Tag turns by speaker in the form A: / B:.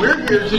A: We're here to